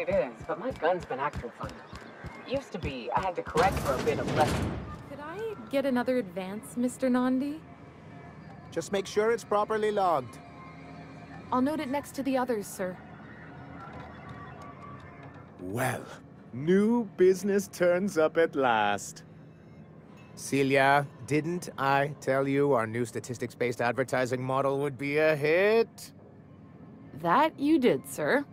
it is, but my gun's been acting funny. It used to be I had to correct for a bit of lesson. Could I get another advance, Mr. Nandi? Just make sure it's properly logged. I'll note it next to the others, sir. Well, new business turns up at last. Celia, didn't I tell you our new statistics-based advertising model would be a hit? That you did, sir.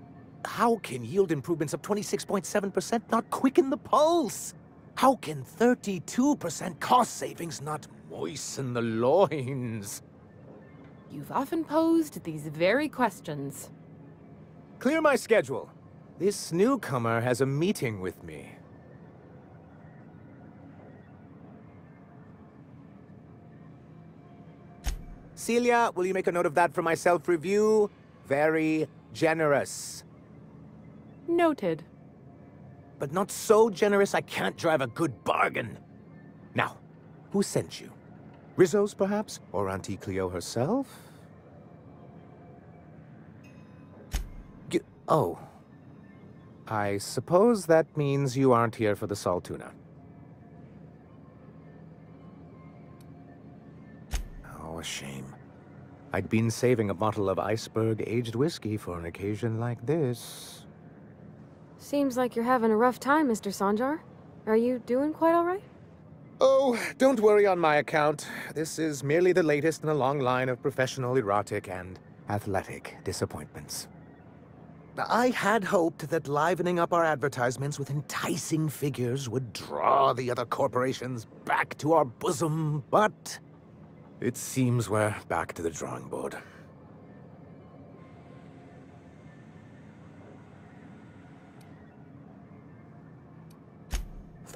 How can yield improvements of 26.7% not quicken the pulse? How can 32% cost savings not moisten the loins? You've often posed these very questions. Clear my schedule. This newcomer has a meeting with me. Celia, will you make a note of that for my self-review? Very generous. Noted. But not so generous I can't drive a good bargain. Now, who sent you? Rizzo's, perhaps? Or Auntie Cleo herself? G oh. I suppose that means you aren't here for the Saltuna. Oh, a shame. I'd been saving a bottle of iceberg-aged whiskey for an occasion like this. Seems like you're having a rough time, Mr. Sanjar. Are you doing quite all right? Oh, don't worry on my account. This is merely the latest in a long line of professional erotic and athletic disappointments. I had hoped that livening up our advertisements with enticing figures would draw the other corporations back to our bosom, but it seems we're back to the drawing board.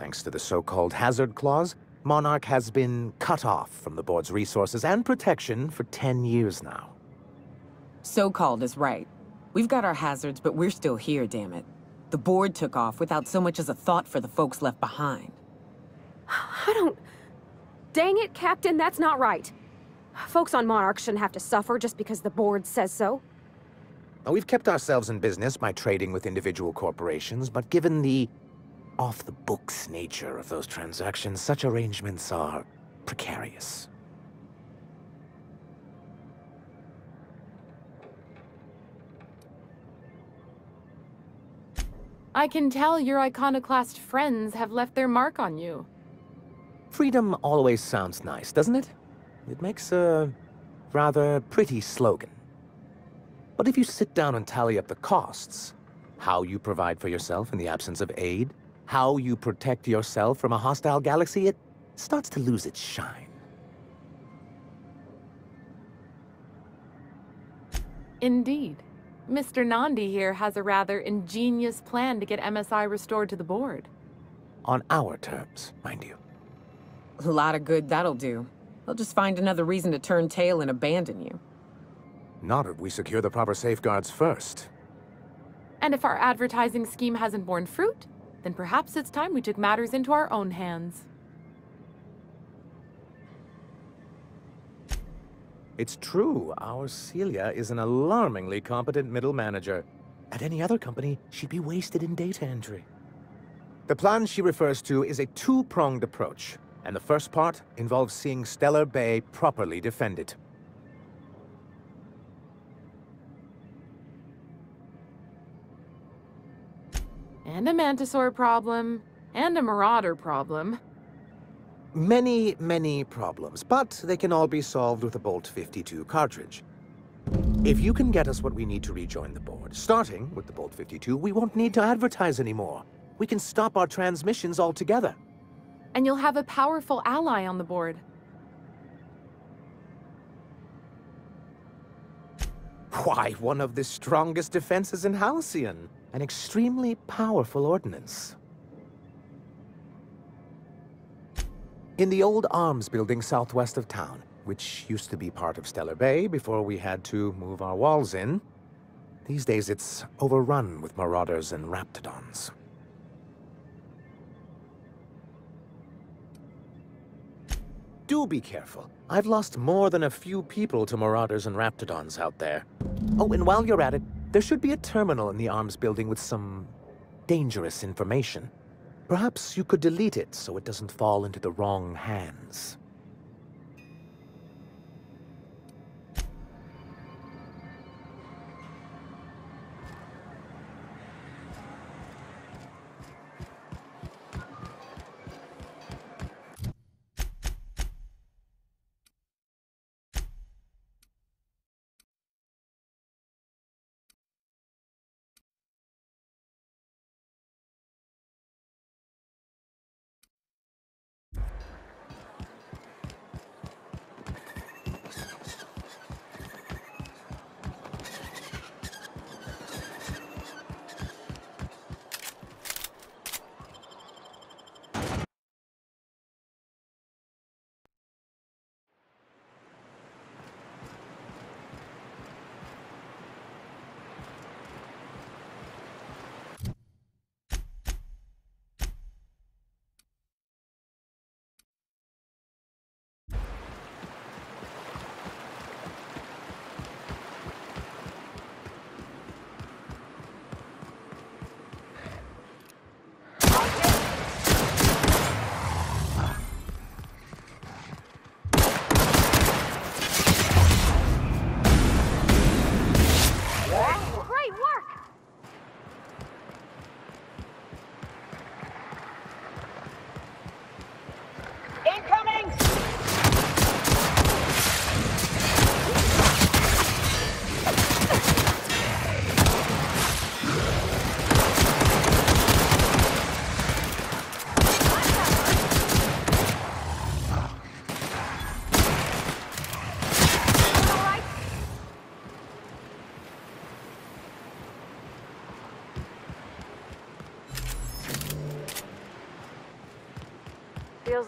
Thanks to the so-called hazard clause, Monarch has been cut off from the board's resources and protection for 10 years now. So-called is right. We've got our hazards, but we're still here, damn it. The board took off without so much as a thought for the folks left behind. I don't... Dang it, Captain, that's not right. Folks on Monarch shouldn't have to suffer just because the board says so. Now, we've kept ourselves in business by trading with individual corporations, but given the off-the-books nature of those transactions, such arrangements are precarious. I can tell your iconoclast friends have left their mark on you. Freedom always sounds nice, doesn't it? It makes a rather pretty slogan. But if you sit down and tally up the costs, how you provide for yourself in the absence of aid, how you protect yourself from a hostile galaxy, it starts to lose its shine. Indeed. Mr. Nandi here has a rather ingenious plan to get MSI restored to the board. On our terms, mind you. A lot of good that'll do. They'll just find another reason to turn tail and abandon you. Not if we secure the proper safeguards first. And if our advertising scheme hasn't borne fruit, then perhaps it's time we took matters into our own hands. It's true, our Celia is an alarmingly competent middle manager. At any other company, she'd be wasted in data entry. The plan she refers to is a two-pronged approach, and the first part involves seeing Stellar Bay properly defended. And a Mantisaur problem, and a Marauder problem. Many, many problems, but they can all be solved with a Bolt 52 cartridge. If you can get us what we need to rejoin the board, starting with the Bolt 52, we won't need to advertise anymore. We can stop our transmissions altogether. And you'll have a powerful ally on the board. Why, one of the strongest defenses in Halcyon. An extremely powerful ordnance. In the old arms building southwest of town, which used to be part of Stellar Bay before we had to move our walls in, these days it's overrun with marauders and raptidons. Do be careful. I've lost more than a few people to marauders and raptidons out there. Oh, and while you're at it, there should be a terminal in the arms building with some dangerous information. Perhaps you could delete it so it doesn't fall into the wrong hands.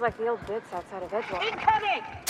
Like the old bits outside of Edgewater. Incoming!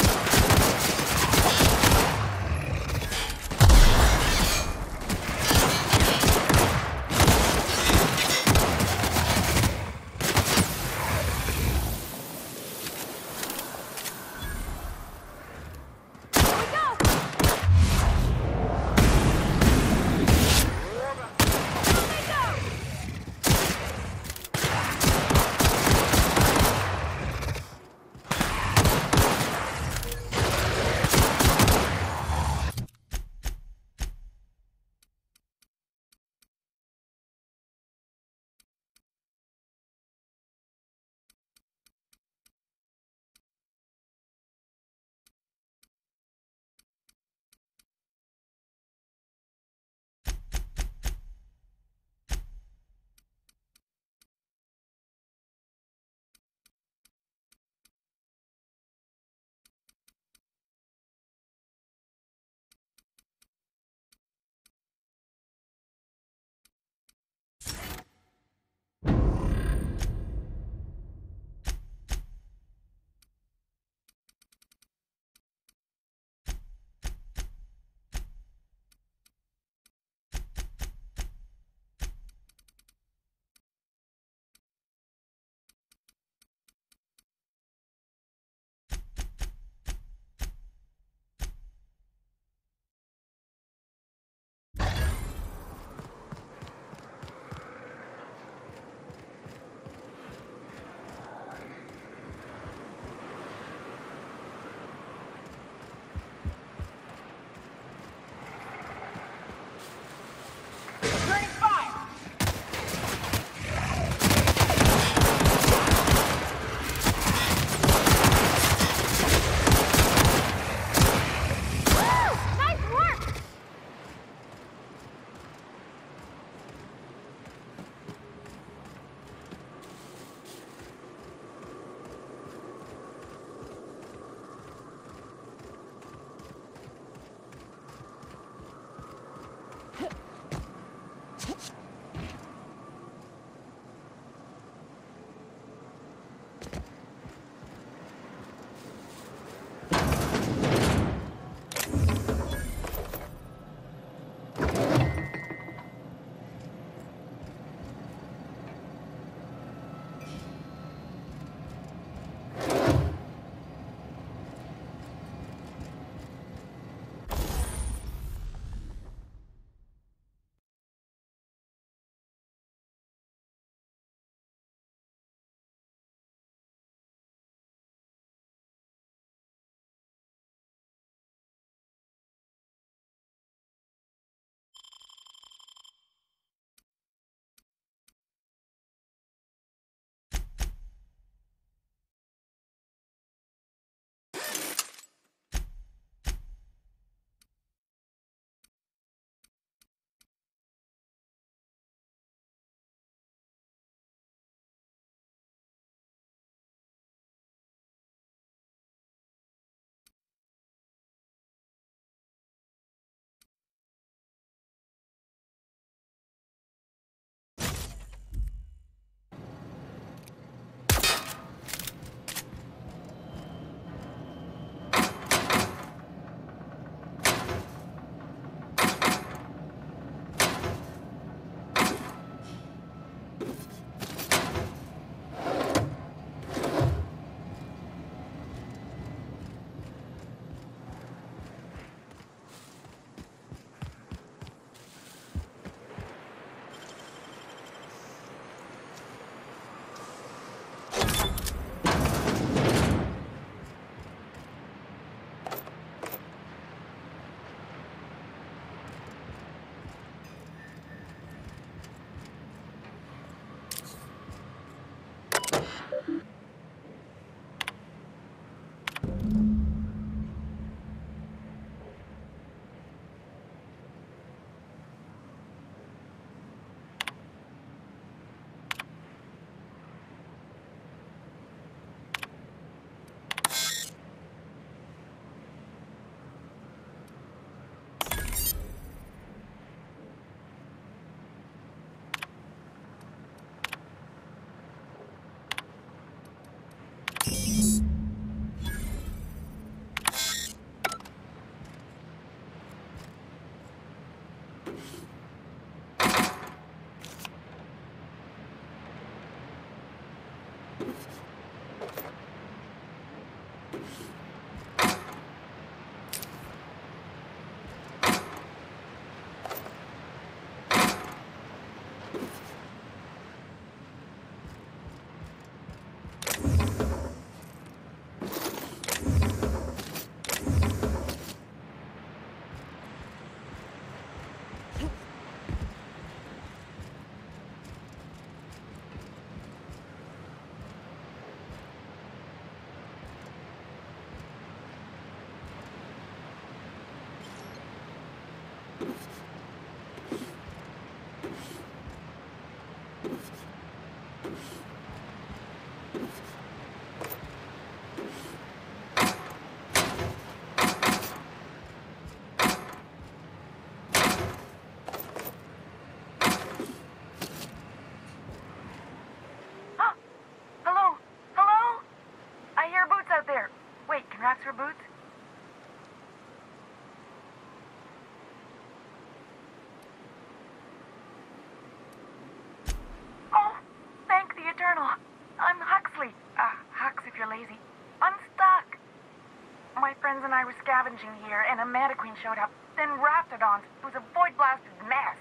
And I were scavenging here, and a Mantiqueen showed up. Then Raptidons. It was a void-blasted mess.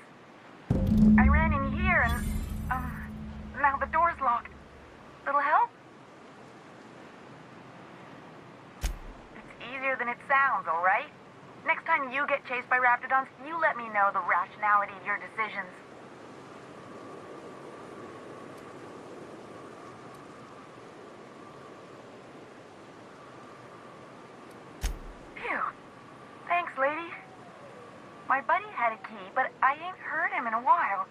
I ran in here, and, um, now the door's locked. Little help? It's easier than it sounds, all right? Next time you get chased by Raptidons, you let me know the rationality of your decisions. Phew. Thanks, lady. My buddy had a key, but I ain't heard him in a while.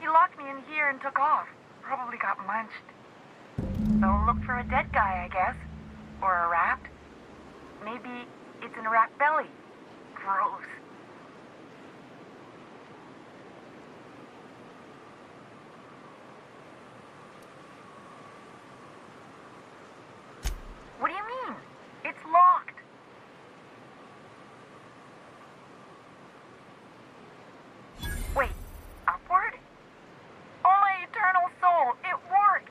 He locked me in here and took off. Probably got munched. So look a dead guy, I guess. Or a rat. Maybe it's in a rat belly. Gross. What do you mean? It's locked. Wait, upward? Oh, my eternal soul, it worked!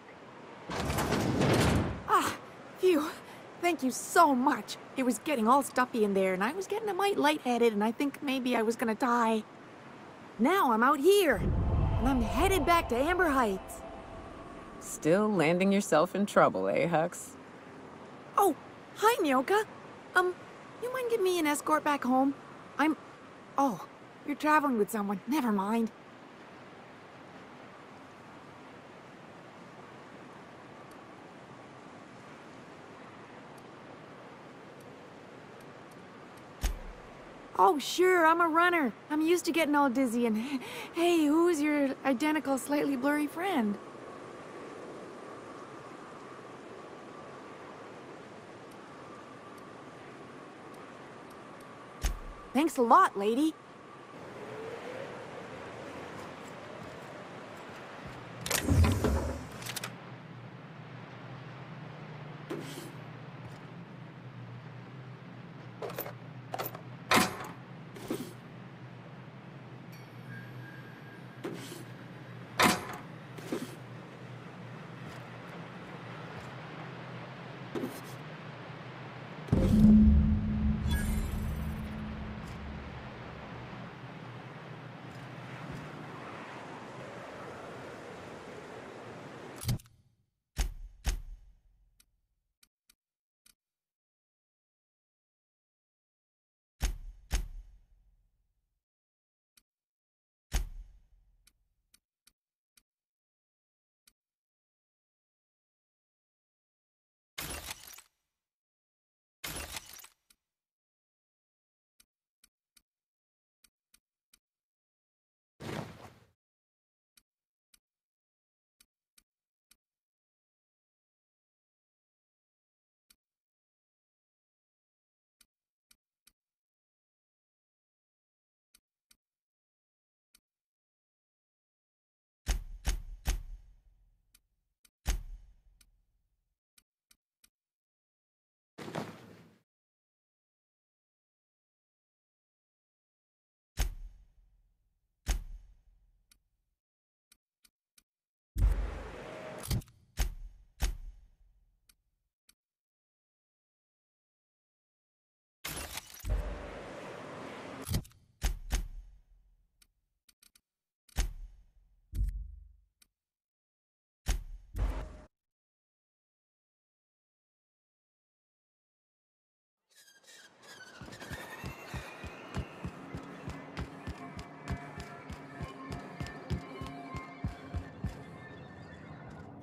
Ah, phew. Thank you so much. It was getting all stuffy in there, and I was getting a mite lightheaded, and I think maybe I was gonna die. Now I'm out here, and I'm headed back to Amber Heights. Still landing yourself in trouble, eh, Hux? Oh, hi, Nyoka. Um, you mind giving me an escort back home? I'm... Oh, you're traveling with someone. Never mind. Oh, sure, I'm a runner. I'm used to getting all dizzy and... Hey, who's your identical, slightly blurry friend? Thanks a lot, lady.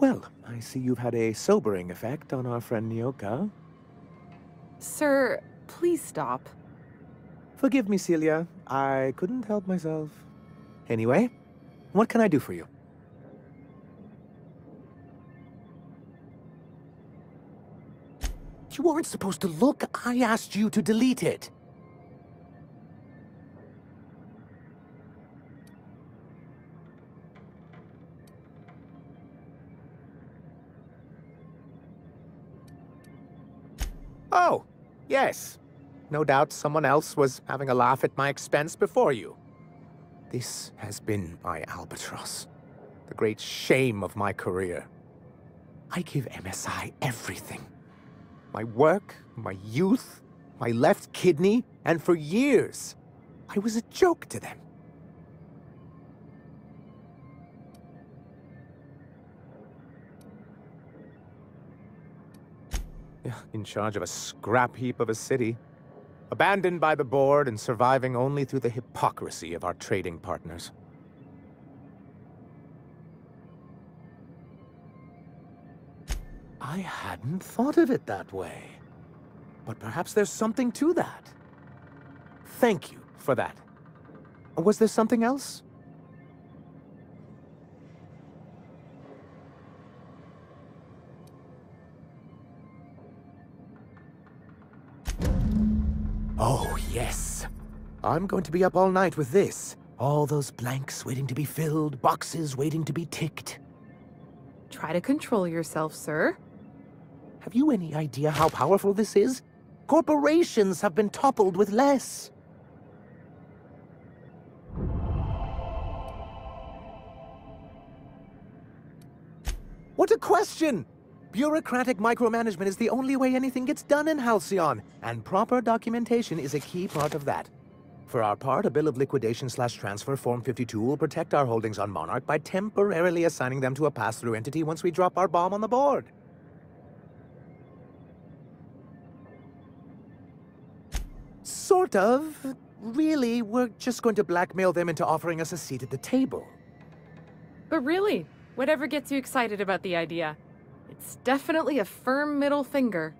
Well, I see you've had a sobering effect on our friend Nyoka. Sir, please stop. Forgive me, Celia. I couldn't help myself. Anyway, what can I do for you? You weren't supposed to look. I asked you to delete it. Oh, yes. No doubt someone else was having a laugh at my expense before you. This has been my albatross. The great shame of my career. I give MSI everything. My work, my youth, my left kidney, and for years, I was a joke to them. In charge of a scrap heap of a city. Abandoned by the board and surviving only through the hypocrisy of our trading partners. I hadn't thought of it that way. But perhaps there's something to that. Thank you for that. Was there something else? I'm going to be up all night with this. All those blanks waiting to be filled, boxes waiting to be ticked. Try to control yourself, sir. Have you any idea how powerful this is? Corporations have been toppled with less. What a question! Bureaucratic micromanagement is the only way anything gets done in Halcyon, and proper documentation is a key part of that. For our part, a bill of liquidation slash transfer Form 52 will protect our holdings on Monarch by temporarily assigning them to a pass-through entity once we drop our bomb on the board. Sort of. Really, we're just going to blackmail them into offering us a seat at the table. But really, whatever gets you excited about the idea. It's definitely a firm middle finger.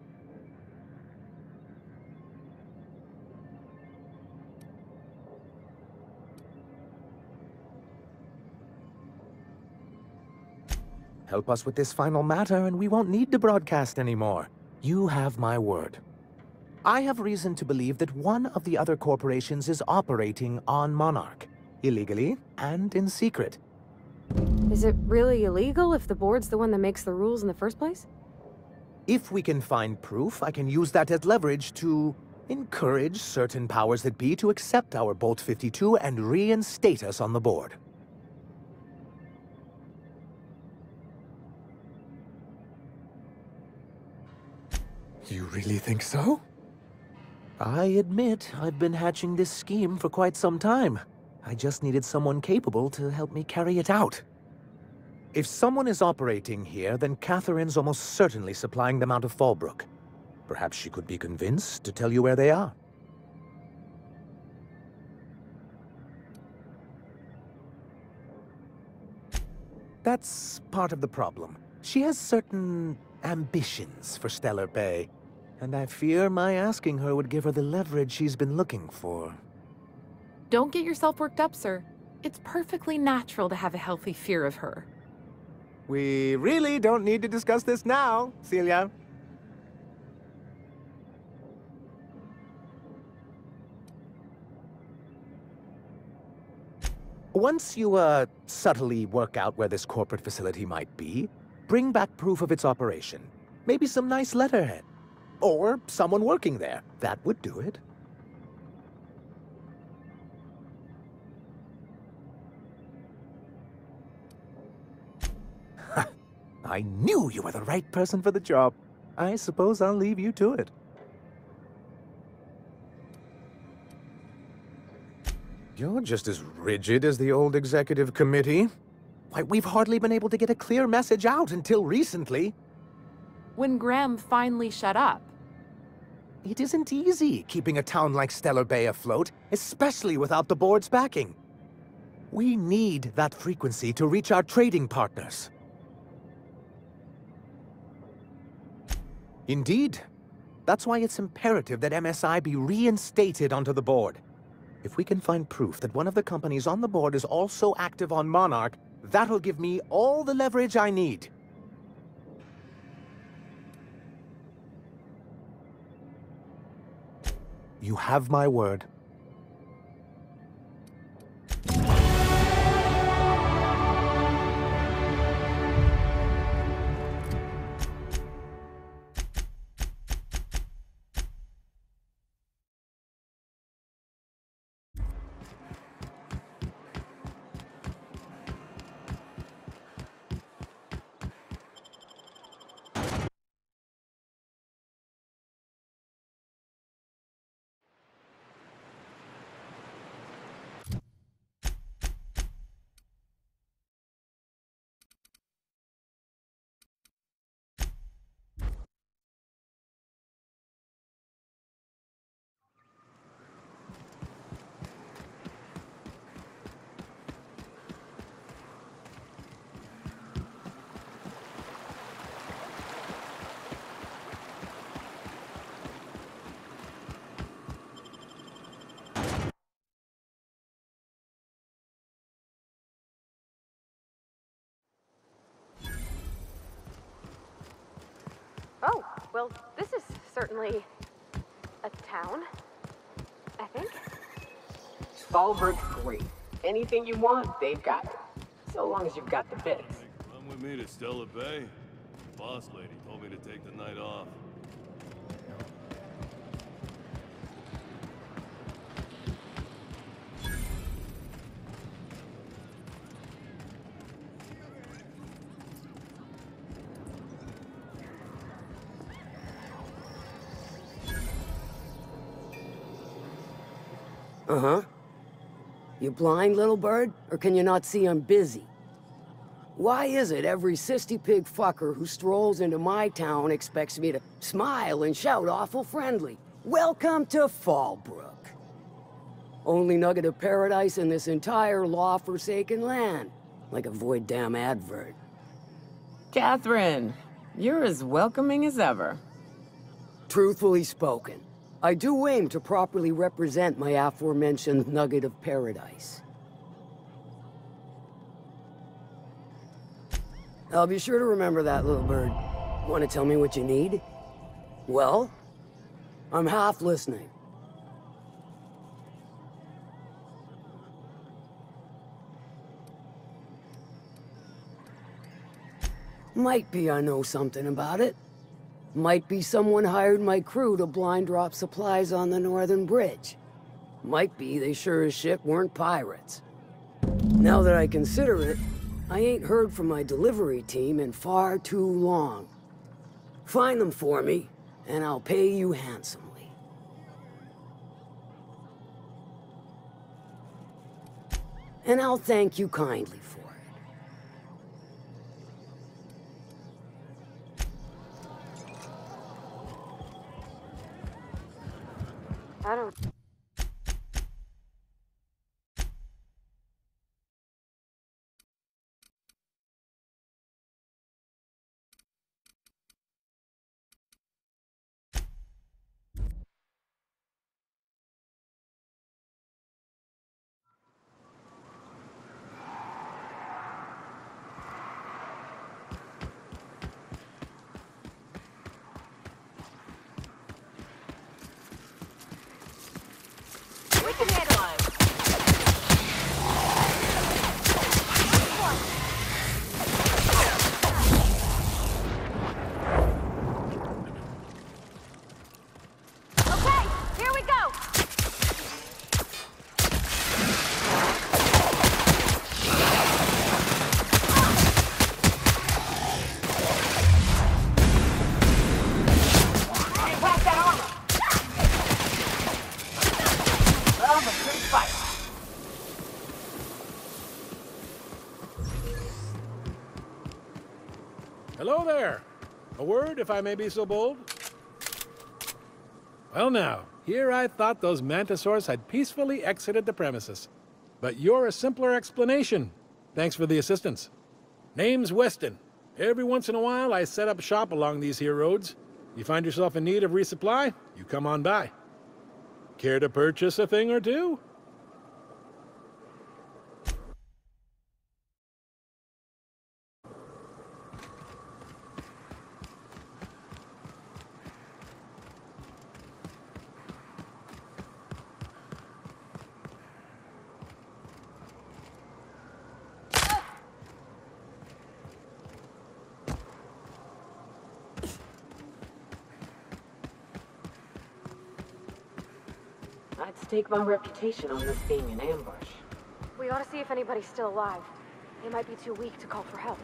Help us with this final matter and we won't need to broadcast anymore. You have my word. I have reason to believe that one of the other corporations is operating on Monarch, illegally and in secret. Is it really illegal if the board's the one that makes the rules in the first place? If we can find proof, I can use that as leverage to encourage certain powers that be to accept our Bolt 52 and reinstate us on the board. You really think so? I admit I've been hatching this scheme for quite some time. I just needed someone capable to help me carry it out. If someone is operating here, then Catherine's almost certainly supplying them out of Fallbrook. Perhaps she could be convinced to tell you where they are. That's part of the problem. She has certain ambitions for Stellar Bay, and I fear my asking her would give her the leverage she's been looking for. Don't get yourself worked up, sir. It's perfectly natural to have a healthy fear of her. We really don't need to discuss this now, Celia. Once you, uh, subtly work out where this corporate facility might be, bring back proof of its operation. Maybe some nice letterhead. Or someone working there. That would do it. I knew you were the right person for the job. I suppose I'll leave you to it. You're just as rigid as the old executive committee. Why, we've hardly been able to get a clear message out until recently. When Graham finally shut up. It isn't easy keeping a town like Stellar Bay afloat, especially without the board's backing. We need that frequency to reach our trading partners. Indeed. That's why it's imperative that MSI be reinstated onto the board. If we can find proof that one of the companies on the board is also active on Monarch, that'll give me all the leverage I need. You have my word. Well, this is certainly a town. I think. Fallbrook's great. Anything you want, they've got it. So long as you've got the bits. Come with me to Stellar Bay. The boss lady told me to take the night off. Uh-huh. You blind, little bird? Or can you not see I'm busy? Why is it every sissy pig fucker who strolls into my town expects me to smile and shout awful friendly? Welcome to Fallbrook. Only nugget of paradise in this entire law-forsaken land. Like a void damn advert. Catherine, you're as welcoming as ever. Truthfully spoken, I do aim to properly represent my aforementioned nugget of paradise. I'll be sure to remember that, little bird. Want to tell me what you need? Well, I'm half listening. Might be I know something about it. Might be someone hired my crew to blind drop supplies on the Northern Bridge. Might be they sure as shit weren't pirates. Now that I consider it, I ain't heard from my delivery team in far too long. Find them for me, and I'll pay you handsomely. And I'll thank you kindly I don't. A word, if I may be so bold? Well now, here I thought those Mantisaurs had peacefully exited the premises. But you're a simpler explanation. Thanks for the assistance. Name's Weston. Every once in a while, I set up shop along these here roads. You find yourself in need of resupply, you come on by. Care to purchase a thing or two? I'd stake my reputation on this being an ambush. We ought to see if anybody's still alive. They might be too weak to call for help.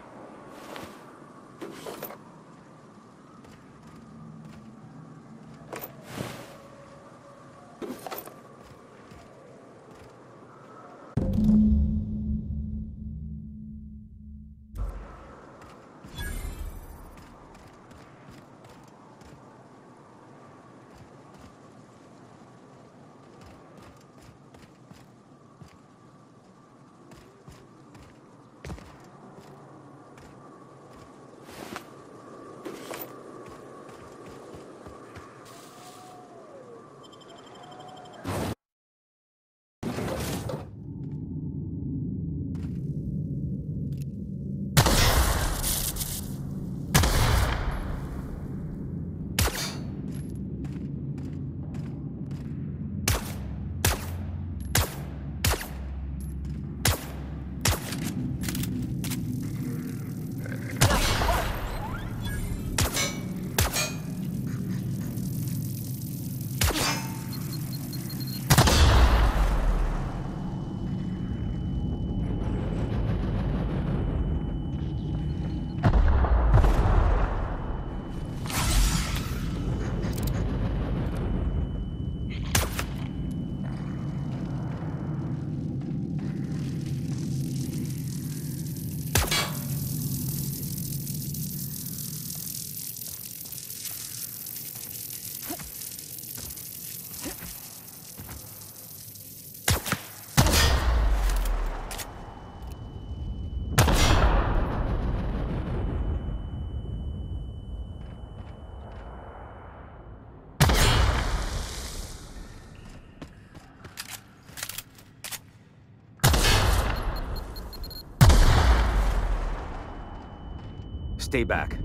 Stay back.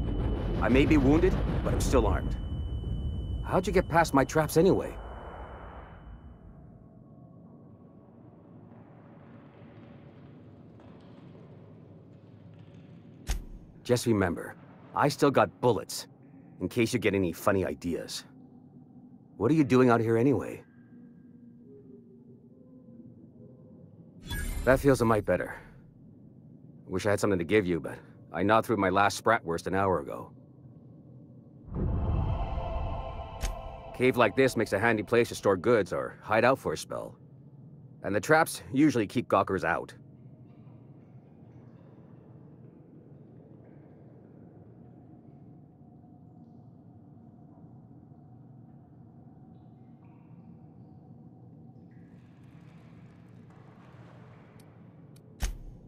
I may be wounded, but I'm still armed. How'd you get past my traps anyway? Just remember, I still got bullets, in case you get any funny ideas. What are you doing out here anyway? That feels a mite better. Wish I had something to give you, but I gnawed through my last Spratwurst an hour ago. Cave like this makes a handy place to store goods or hide out for a spell. And the traps usually keep gawkers out.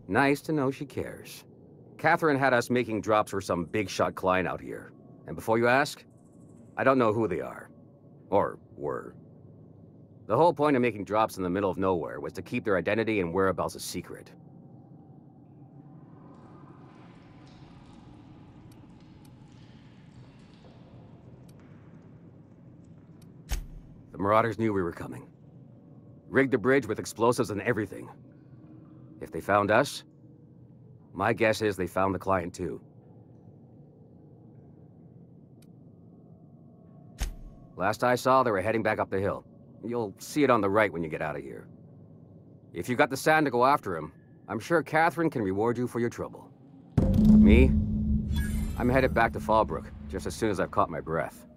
Nice to know she cares. Catherine had us making drops for some big shot client out here. And before you ask, I don't know who they are. Or were. The whole point of making drops in the middle of nowhere was to keep their identity and whereabouts a secret. The Marauders knew we were coming. Rigged the bridge with explosives and everything. If they found us, my guess is they found the client too. Last I saw, they were heading back up the hill. You'll see it on the right when you get out of here. If you've got the sand to go after him, I'm sure Catherine can reward you for your trouble. Me? I'm headed back to Fallbrook, just as soon as I've caught my breath.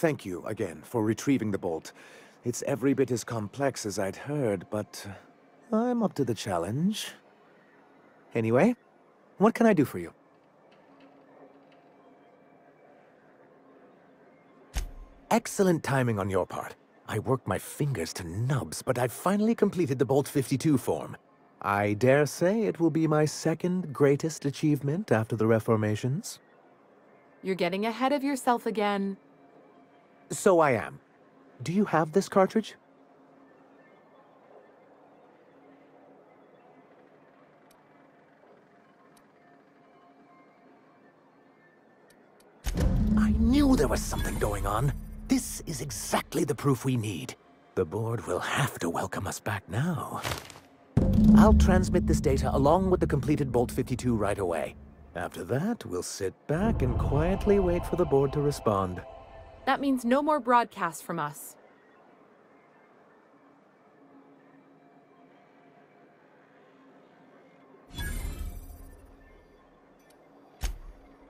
Thank you again for retrieving the bolt. It's every bit as complex as I'd heard, but uh, I'm up to the challenge. Anyway, what can I do for you? Excellent timing on your part. I worked my fingers to nubs, but I've finally completed the Bolt 52 form. I dare say it will be my second greatest achievement after the Reformations. You're getting ahead of yourself again. So I am. Do you have this cartridge? I knew there was something going on. This is exactly the proof we need. The board will have to welcome us back now. I'll transmit this data along with the completed Bolt 52 right away. After that, we'll sit back and quietly wait for the board to respond. That means no more broadcasts from us.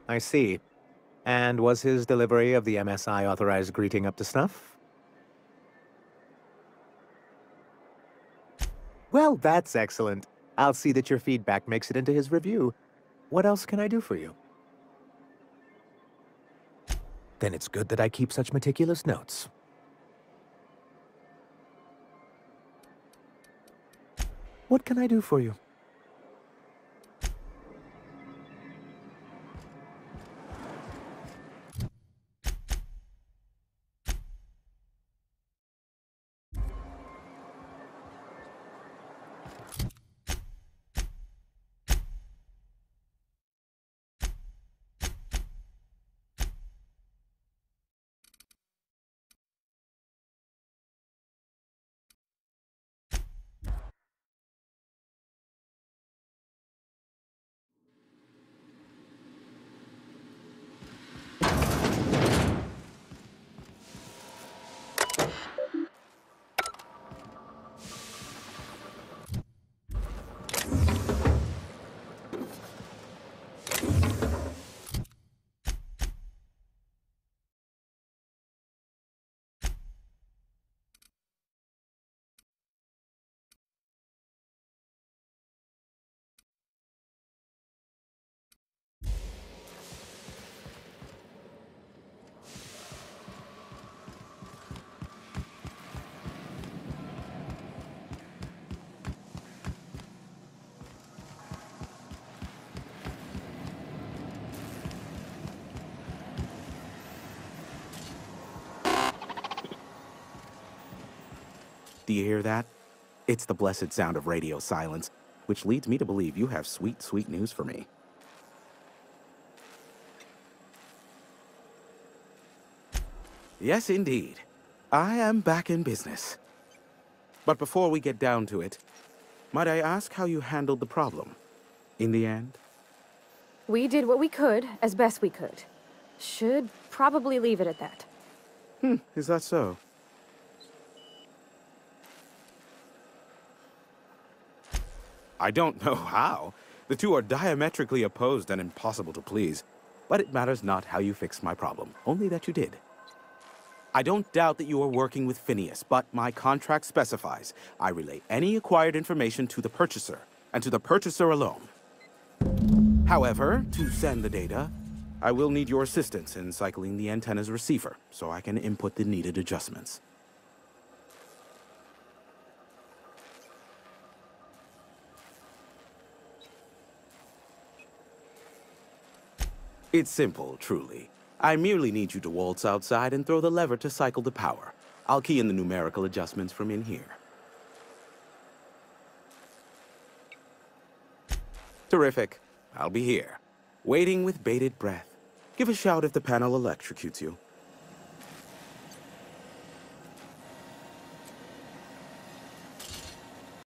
I see. And was his delivery of the MSI authorized greeting up to snuff? Well, that's excellent. I'll see that your feedback makes it into his review. What else can I do for you? Then it's good that I keep such meticulous notes. What can I do for you? Do you hear that? It's the blessed sound of radio silence, which leads me to believe you have sweet, sweet news for me. Yes, indeed. I am back in business. But before we get down to it, might I ask how you handled the problem? In the end? We did what we could, as best we could. Should probably leave it at that. Hmm, is that so? I don't know how. The two are diametrically opposed and impossible to please. But it matters not how you fixed my problem, only that you did. I don't doubt that you are working with Phineas, but my contract specifies I relay any acquired information to the purchaser, and to the purchaser alone. However, to send the data, I will need your assistance in cycling the antenna's receiver, so I can input the needed adjustments. It's simple, truly. I merely need you to waltz outside and throw the lever to cycle the power. I'll key in the numerical adjustments from in here. Terrific. I'll be here, waiting with bated breath. Give a shout if the panel electrocutes you.